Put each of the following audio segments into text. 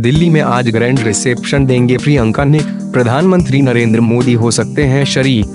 दिल्ली में आज grand reception देंगे प्रियंका ने। प्रधानमंत्री नरेंद्र मोदी हो सकते हैं शरीक।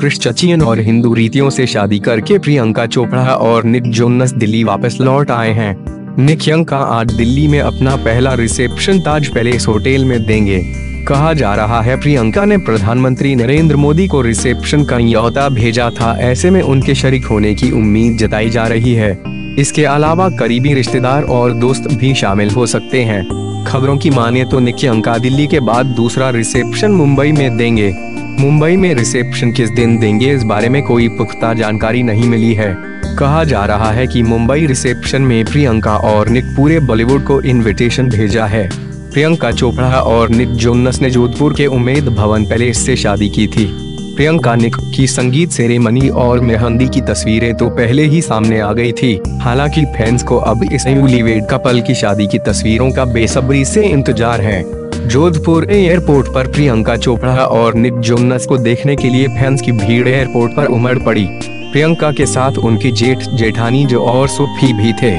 क्रिश्चियन और हिंदू रीतियों से शादी करके प्रियंका चोपड़ा और निक जोनस दिल्ली वापस लौट आए हैं। निक आज दिल्ली में अपना पहला रिसेप्शन ताज पैलेस होटल में देंगे। कहा जा रहा है प्रियंका ने प्रधानमंत्री नरेंद्र मोदी को रिसेप्शन का न्योता भेजा था। ऐसे में उनके शरीक होने की उम्मीद जताई जा रही है। इसके अलावा करीबी रिश्तेदार और दोस्त भी शामिल हो सकते हैं। खबरों की माने तो निकी अंका दिल्ली के बाद दूसरा रिसेप्शन मुंबई में देंगे। मुंबई में रिसेप्शन किस दिन देंगे इस बारे में कोई पुख्ता जानकारी नहीं मिली है। कहा जा रहा है कि मुंबई रिसेप्शन में प्रियंका और निक पूरे बॉलीवुड को इनविटेशन भेजा है। प्रियंका चोपड़ा और निक जोनस ने जोधपुर के उमेद भवन पैलेस से शादी की थी। प्रियंका निक की संगीत सेरेमनी और मेहंदी की तस्वीरें तो पहले ही सामने आ गई थी। हालाँकि फैंस को अब इस न्यूलीवेड कपल की शादी की तस्वीरों का बेसब्री से इंतज़ार है। जोधपुर एयरपोर्ट पर प्रियंका चोपड़ा और निक जोनस को देखने के लिए फैंस की भीड़ एयरपोर्ट पर उमड़ पड़ी। प्रियंका के साथ उनकी जेठ जेठानी जो और सोफी भी थे।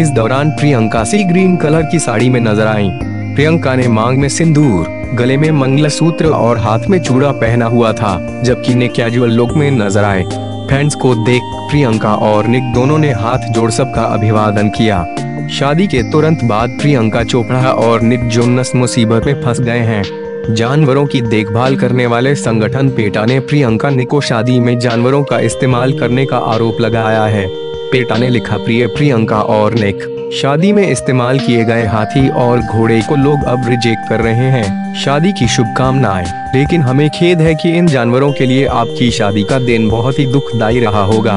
इस दौरान प्रियंका सी ग्रीन कलर की साड़ी में नज़र आई। प्रियंका ने मांग में सिंदूर, गले में मंगलसूत्र और हाथ में चूड़ा पहना हुआ था, जबकि ने कैजुअल लुक में नज़र आए। फैंस को देख प्रियंका और निक दोनों ने हाथ जोड़ सबका अभिवादन किया। शादी के तुरंत बाद प्रियंका चोपड़ा और निक जोनस मुसीबत में फंस गए हैं। जानवरों की देखभाल करने वाले संगठन पेटा ने प्रियंका निको शादी में जानवरों का इस्तेमाल करने का आरोप लगाया है। पेटा ने लिखा, प्रिय प्रियंका और निक, शादी में इस्तेमाल किए गए हाथी और घोड़े को लोग अब रिजेक्ट कर रहे हैं। शादी की शुभकामनाएँ। लेकिन हमें खेद है कि इन जानवरों के लिए आपकी शादी का दिन बहुत ही दुखदायी रहा होगा।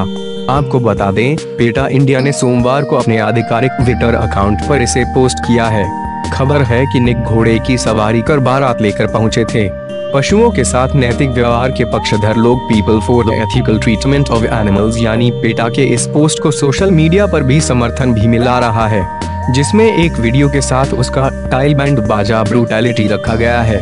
आपको बता दें पेटा इंडिया ने सोमवार को अपने आधिकारिक ट्विटर अकाउंट पर इसे पोस्ट किया है। खबर है कि निक घोड़े की सवारी कर बारात लेकर पहुँचे थे। पशुओं के साथ नैतिक व्यवहार के पक्षधर लोग people for the ethical treatment of animals यानी पेटा के इस पोस्ट को सोशल मीडिया पर भी समर्थन भी मिला रहा है, जिसमें एक वीडियो के साथ उसका टाइल बैंड बाजा ब्रूटैलिटी रखा गया है।